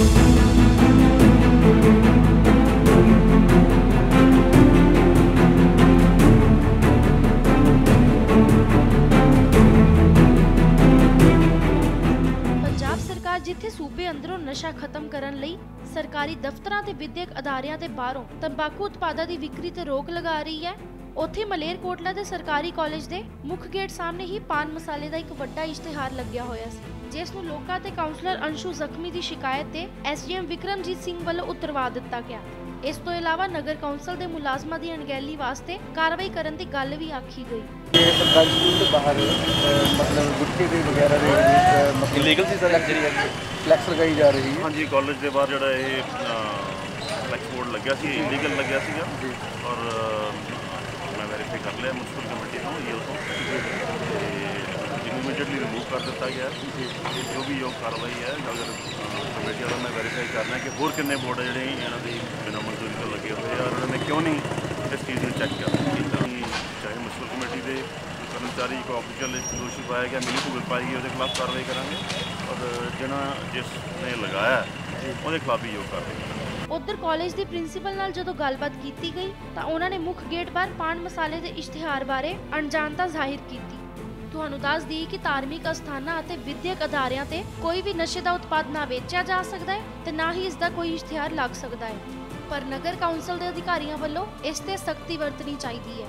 Thank you. ਅੰਦਰੋਂ ਨਸ਼ਾ ਖਤਮ ਕਰਨ ਲਈ ਸਰਕਾਰੀ ਦਫ਼ਤਰਾਂ ਤੇ ਵਿਦਿਅਕ ਅਦਾਰਿਆਂ ਦੇ ਬਾਹਰੋਂ ਤੰਬਾਕੂ ਉਤਪਾਦਾਂ ਦੀ ਵਿਕਰੀ ਤੇ ਰੋਕ ਲਗਾ ਰਹੀ ਹੈ। ਉੱਥੇ ਮਲੇਰਕੋਟਲਾ ਦੇ ਸਰਕਾਰੀ ਕਾਲਜ ਦੇ ਮੁੱਖ ਗੇਟ ਸਾਹਮਣੇ ਹੀ ਪਾਨ ਮਸਾਲੇ ਦਾ ਇੱਕ ਵੱਡਾ ਇਸ਼ਤਿਹਾਰ ਲੱਗਿਆ ਹੋਇਆ ਸੀ, ਜਿਸ ਨੂੰ ਲੋਕਾਂ ਤੇ ਕਾਉਂਸਲਰ ਅੰਸ਼ੂ ਜ਼ਖਮੀ ਦੀ ਸ਼ਿਕਾਇਤ ਤੇ ਐਸਡੀਐਮ ਵਿਕਰਮਜੀਤ ਸਿੰਘ ਵੱਲੋਂ ਉਤਰਵਾ ਦਿੱਤਾ ਗਿਆ। ਇਸ ਤੋਂ ਇਲਾਵਾ ਨਗਰ ਕੌਂਸਲ ਦੇ ਮੁਲਾਜ਼ਮਾਂ ਦੀ ਅਣਗਹਿਲੀ ਵਾਸਤੇ ਕਾਰਵਾਈ ਕਰਨ ਦੀ ਗੱਲ ਵੀ ਆਖੀ ਗਈ। ਇਹ ਸਰਕਾਰੀ ਸਕੂਲ ਦੇ ਬਾਹਰ ਮਤਲਬ ਗੁੱਟਕੇ ਦੇ ਵਗੈਰਾ ਦੇ ਮਤਲਬ Illegal ਸੀ sir ਜਿਹੜੀ ਫਲੈਕਸ ਲਗਾਈ ਜਾ ਰਹੀ ਹੈ। ਹਾਂਜੀ ਕਾਲਜ ਦੇ ਬਾਹਰ ਜਿਹੜਾ ਇਹ ਫਲੈਕਸ ਬੋਰਡ ਲੱਗਿਆ ਸੀ ਇਲੀਗਲ ਲੱਗਿਆ ਸੀਗਾ। ਜੀ। ਔਰ ਮੈਂ ਵੈਰੀਫਾਈ ਕਰ ਲਿਆ ਮੁਨਸਪਲ ਕਮੇਟੀ ਤੋਂ ਇਹ ਤੋਂ ਤੇ ਇਮੀਡੀਏਟਲੀ ਰਿਮੂਵ ਕਰ ਦਿੱਤਾ ਗਿਆ ਇਹ ਜੋ ਵੀ ਯੋਗ ਕਾਰਵਾਈ ਹੈ ਅਗਰ ਕਮੇਟੀ ਵਾਲਾ ਮੈਂ ਵੈਰੀਫਾਈ ਕਰਨਾ ਕਿ ਹੋਰ ਕਿੰਨੇ ਬੋਰਡ ਜਿਹੜੇ ਇਹਨਾਂ ਦੀ ਬਿਨਾਂ ਮਨਜ਼ੂਰੀ ਤੋਂ ਲੱਗੇ ਹੋਏ ਆ, ਉਹਨਾਂ ਨੇ ਕਿਉਂ ਨਹੀਂ ਇਸ ਚੀਜ਼ ਨੂੰ ਚੈੱਕ ਕੀਤਾ ਚਾਹੇ ਮੁਨਸਪਲ ਕਮੇਟੀ ਦੇ ਕਰਮਚਾਰੀ ਕੋ ਆਫੀਸ਼ੀਅਲ ਦੋਸ਼ੀ ਪਾਇਆ ਗਿਆ, ਮਿਲੀ ਭੁਗਤ ਪਾਈ ਗਈ, ਉਹਦੇ ਖਿਲਾਫ ਕਾਰਵਾਈ ਕਰਾਂਗੇ ਔਰ ਜਿਹਨਾਂ ਜਿਸ ਨੇ ਲਗਾਇਆ ਉਹਦੇ ਖਿਲਾਫ ਵੀ ਯੋਗ ਕਾਰਵਾਈ ਉਧਰ ਕਾਲਜ ਦੀ ਪ੍ਰਿੰਸੀਪਲ ਨਾਲ ਜਦੋਂ ਗੱਲਬਾਤ ਕੀਤੀ ਗਈ, ਤਾਂ ਉਹਨਾਂ ਨੇ ਮੁੱਖ ਗੇਟ ਬਾਹਰ ਪਾਨ ਮਸਾਲੇ ਦੇ ਇਸ਼ਤਿਹਾਰ ਬਾਰੇ ਅਣਜਾਣਤਾ ਜ਼ਾਹਿਰ ਕੀਤੀ। ਤੁਹਾਨੂੰ ਦੱਸ ਦਈਏ ਕਿ ਧਾਰਮਿਕ ਅਸਥਾਨਾਂ ਅਤੇ ਵਿਦਿਅਕ ਅਦਾਰਿਆਂ ਤੇ ਕੋਈ ਵੀ ਨਸ਼ੇ ਦਾ ਉਤਪਾਦ ਨਾ ਵੇਚਿਆ ਜਾ ਸਕਦਾ ਹੈ ਤੇ ਨਾ ਹੀ ਇਸ ਦਾ ਕੋਈ ਇਸ਼ਤਿਹਾਰ ਲੱਗ ਸਕਦਾ ਹੈ। ਪਰ ਨਗਰ ਕੌਂਸਲ ਦੇ ਅਧਿਕਾਰੀਆਂ ਵੱਲੋਂ ਇਸ ਤੇ ਸਖਤੀ ਵਰਤਣੀ ਚਾਹੀਦੀ ਹੈ।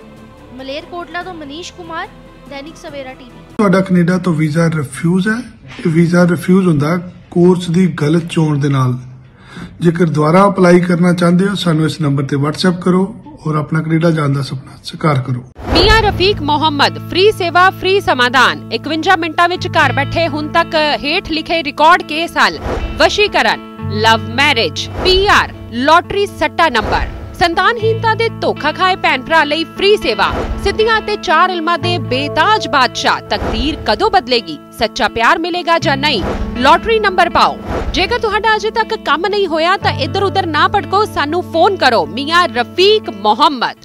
ਮਲੇਰਕੋਟਲਾ ਤੋਂ ਮਨੀਸ਼ ਕੁਮਾਰ, ਦੈਨਿਕ ਸਵੇਰਾ ਟੀਵੀ। ਤੁਹਾਡਾ ਕੈਨੇਡਾ ਤੋਂ ਵੀਜ਼ਾ ਰਿਫਿਊਜ਼ ਹੈ ਇਹ ਵੀਜ਼ਾ ਰਿਫਿਊਜ਼ ਹੁੰਦਾ ਕੋਰਸ ਦੀ ਗਲਤ ਚੋਣ ਦੇ ਨਾਲ। ਜੇਕਰ ਦੁਬਾਰਾ ਅਪਲਾਈ ਕਰਨਾ ਚਾਹੁੰਦੇ ਹੋ, ਸਾਨੂੰ ਇਸ ਨੰਬਰ ਤੇ WhatsApp ਕਰੋ ਔਰ ਆਪਣਾ ਕੈਨੇਡਾ ਜਾਣ ਦਾ ਸੁਪਨਾ ਸਾਕਾਰ ਕਰੋ। ਮੀਆਂ ਰਫੀਕ ਮੁਹੰਮਦ, ਫ੍ਰੀ ਸੇਵਾ, ਫ੍ਰੀ ਸਮਾਧਾਨ। 51 ਮਿੰਟਾਂ ਵਿੱਚ ਘਰ ਬੈਠੇ ਹੁਣ ਤੱਕ ਹੇਠ ਲਿਖੇ ਰਿਕਾਰਡ ਕੇਸ ਹੱਲ। ਵਸ਼ੀਕਰਨ, ਲਵ ਮੈਰਿਜ ਪੀਆਰ ਲੋਟਰੀ ਸੱਟਾ ਨੰਬਰ। ਸੰਤਾਨਹੀਨਤਾ ਦੇ ਧੋਖਾ ਖਾਏ ਭੈਣ ਭਰਾ ਲਈ ਫ੍ਰੀ ਸੇਵਾ। ਸਿੱਧੀਆਂ ਅਤੇ ਚਾਰ ਇਲਮਾਂ ਦੇ ਬੇਤਾਜ ਬਾਦਸ਼ਾਹ, ਤਕਦੀਰ ਕਦੋਂ ਬਦਲੇਗੀ? ਸੱਚਾ ਪਿਆਰ ਮਿਲੇਗਾ ਜਾਂ ਨਹੀਂ? ਲੋਟਰੀ ਨੰਬਰ ਪਾਓ। ਜੇਕਰ ਤੁਹਾਡਾ ਅਜੇ ਤੱਕ ਕੰਮ ਨਹੀਂ ਹੋਇਆ ਤਾਂ ਇੱਧਰ ਉੱਧਰ ਨਾ ਭਟਕੋ ਸਾਨੂੰ ਫੋਨ ਕਰੋ। ਮੀਆਂ ਰਫੀਕ ਮੁਹੰਮਦ।